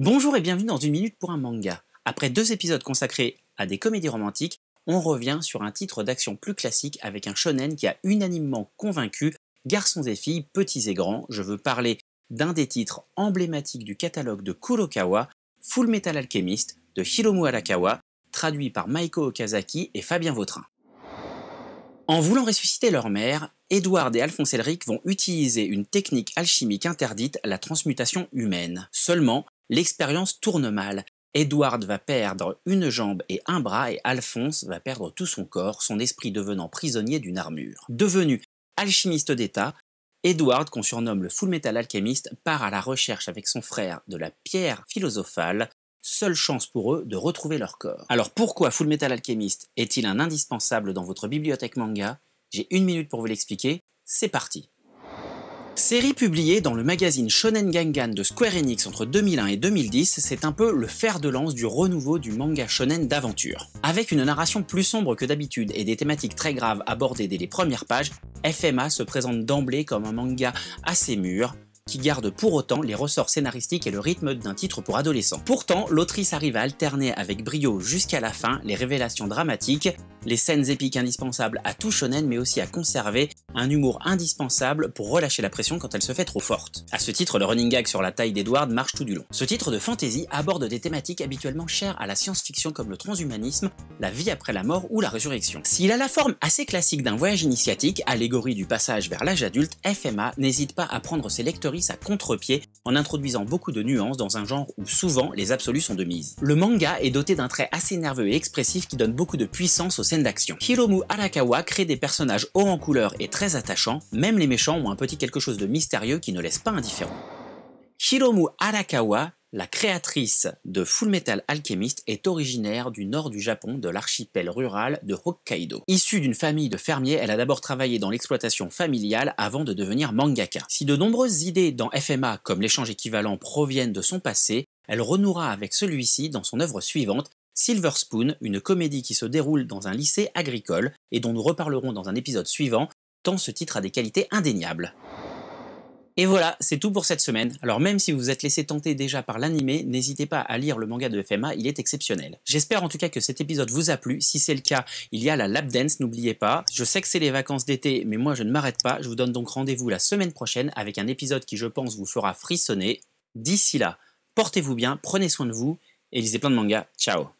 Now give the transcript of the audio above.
Bonjour et bienvenue dans une minute pour un manga. Après deux épisodes consacrés à des comédies romantiques, on revient sur un titre d'action plus classique avec un shonen qui a unanimement convaincu garçons et filles, petits et grands. Je veux parler d'un des titres emblématiques du catalogue de Kurokawa, Full Metal Alchemist de Hiromu Arakawa, traduit par Maiko Okazaki et Fabien Vautrin. En voulant ressusciter leur mère, Edward et Alphonse Elric vont utiliser une technique alchimique interdite, la transmutation humaine. Seulement, l'expérience tourne mal. Edward va perdre une jambe et un bras et Alphonse va perdre tout son corps, son esprit devenant prisonnier d'une armure. Devenu alchimiste d'État, Edward, qu'on surnomme le Full Metal Alchemist, part à la recherche avec son frère de la pierre philosophale, seule chance pour eux de retrouver leur corps. Alors pourquoi Full Metal Alchemist est-il un indispensable dans votre bibliothèque manga? J'ai une minute pour vous l'expliquer, c'est parti Série publiée dans le magazine Shonen Gangan de Square Enix entre 2001 et 2010, c'est un peu le fer de lance du renouveau du manga shonen d'aventure. Avec une narration plus sombre que d'habitude et des thématiques très graves abordées dès les premières pages, FMA se présente d'emblée comme un manga assez mûr, qui garde pour autant les ressorts scénaristiques et le rythme d'un titre pour adolescents. Pourtant, l'autrice arrive à alterner avec brio jusqu'à la fin les révélations dramatiques, les scènes épiques indispensables à tout shonen mais aussi à conserver un humour indispensable pour relâcher la pression quand elle se fait trop forte. À ce titre, le running gag sur la taille d'Edward marche tout du long. Ce titre de fantasy aborde des thématiques habituellement chères à la science-fiction comme le transhumanisme, la vie après la mort ou la résurrection. S'il a la forme assez classique d'un voyage initiatique, allégorie du passage vers l'âge adulte, FMA n'hésite pas à prendre ses lectrices à contre-pied en introduisant beaucoup de nuances dans un genre où souvent les absolus sont de mise. Le manga est doté d'un trait assez nerveux et expressif qui donne beaucoup de puissance aux scènes d'action. Hiromu Arakawa crée des personnages hauts en couleur et très attachants, même les méchants ont un petit quelque chose de mystérieux qui ne laisse pas indifférent. Hiromu Arakawa la créatrice de Full Metal Alchemist est originaire du nord du Japon, de l'archipel rural de Hokkaido. Issue d'une famille de fermiers, elle a d'abord travaillé dans l'exploitation familiale avant de devenir mangaka. Si de nombreuses idées dans FMA comme l'échange équivalent proviennent de son passé, elle renouera avec celui-ci dans son œuvre suivante, Silver Spoon, une comédie qui se déroule dans un lycée agricole et dont nous reparlerons dans un épisode suivant, ce titre a des qualités indéniables. Et voilà, c'est tout pour cette semaine. Alors même si vous vous êtes laissé tenter déjà par l'animé, n'hésitez pas à lire le manga de FMA, il est exceptionnel. J'espère en tout cas que cet épisode vous a plu. Si c'est le cas, il y a la lap dance, n'oubliez pas. Je sais que c'est les vacances d'été, mais moi je ne m'arrête pas. Je vous donne donc rendez-vous la semaine prochaine avec un épisode qui je pense vous fera frissonner. D'ici là, portez-vous bien, prenez soin de vous et lisez plein de mangas. Ciao